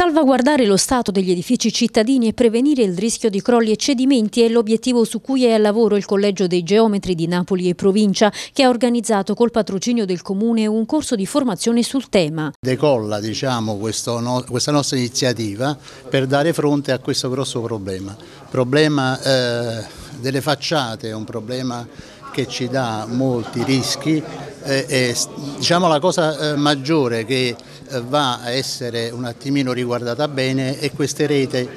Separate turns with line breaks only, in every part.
Salvaguardare lo stato degli edifici cittadini e prevenire il rischio di crolli e cedimenti è l'obiettivo su cui è al lavoro il Collegio dei Geometri di Napoli e Provincia, che ha organizzato col patrocinio del Comune un corso di formazione sul tema.
Decolla diciamo, no, questa nostra iniziativa per dare fronte a questo grosso problema. Il problema eh, delle facciate è un problema che ci dà molti rischi eh, e diciamo la cosa eh, maggiore che eh, va a essere un attimino riguardata bene è queste reti,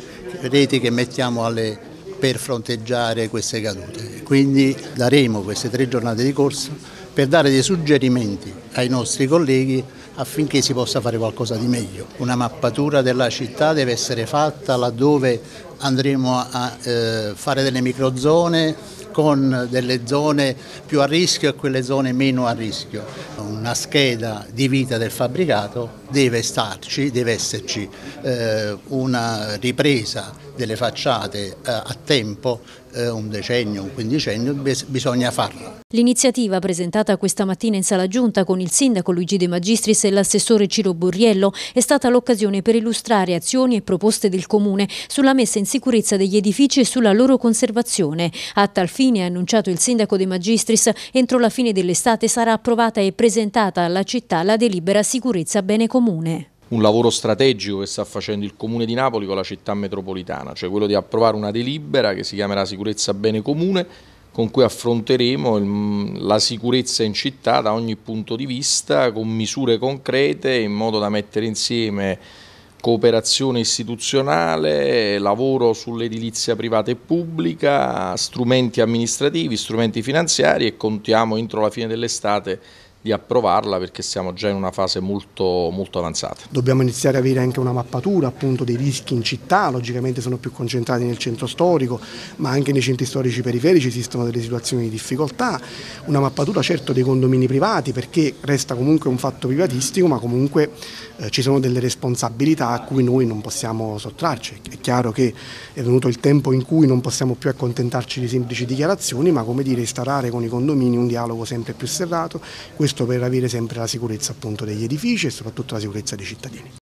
reti che mettiamo alle, per fronteggiare queste cadute. Quindi daremo queste tre giornate di corso per dare dei suggerimenti ai nostri colleghi affinché si possa fare qualcosa di meglio. Una mappatura della città deve essere fatta laddove andremo a eh, fare delle microzone con delle zone più a rischio e quelle zone meno a rischio. Una scheda di vita del fabbricato deve starci, deve esserci eh, una ripresa delle facciate eh, a tempo, eh, un decennio, un quindicennio, bisogna farlo.
L'iniziativa presentata questa mattina in sala giunta con il sindaco Luigi De Magistris e l'assessore Ciro Borriello è stata l'occasione per illustrare azioni e proposte del Comune sulla messa in sicurezza degli edifici e sulla loro conservazione. A tal fine, ha annunciato il sindaco De Magistris, entro la fine dell'estate sarà approvata e presentata alla città la delibera sicurezza bene comune.
Un lavoro strategico che sta facendo il Comune di Napoli con la città metropolitana, cioè quello di approvare una delibera che si chiamerà sicurezza bene comune con cui affronteremo il, la sicurezza in città da ogni punto di vista con misure concrete in modo da mettere insieme cooperazione istituzionale, lavoro sull'edilizia privata e pubblica, strumenti amministrativi, strumenti finanziari e contiamo entro la fine dell'estate di approvarla perché siamo già in una fase molto, molto avanzata.
Dobbiamo iniziare ad avere anche una mappatura appunto dei rischi in città, logicamente sono più concentrati nel centro storico, ma anche nei centri storici periferici esistono delle situazioni di difficoltà, una mappatura certo dei condomini privati perché resta comunque un fatto privatistico, ma comunque eh, ci sono delle responsabilità a cui noi non possiamo sottrarci. È chiaro che è venuto il tempo in cui non possiamo più accontentarci di semplici dichiarazioni, ma come dire instaurare con i condomini un dialogo sempre più serrato. Questo questo per avere sempre la sicurezza appunto degli edifici e soprattutto la sicurezza dei cittadini.